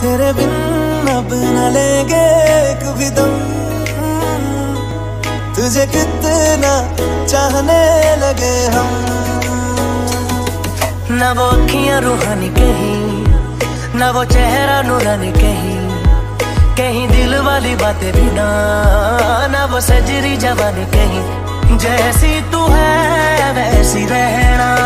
तेरे बिन अब न लेंगे कभी दम। तुझे कितना चाहने लगे हम। ना वो अखियाँ रूहानी कहीं, ना वो चेहरा नूरानी कहीं। कहीं दिल वाली बातें भी ना ना वो सजरी जवानी कहीं। जैसी तू है, वैसी रहना।